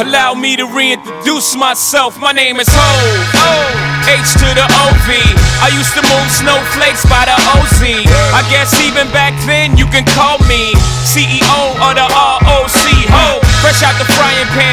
Allow me to reintroduce myself. My name is Ho. H to the OV. I used to move snowflakes by the OZ. I guess even back then you can call me CEO of the ROC. Ho. Fresh out the frying pan.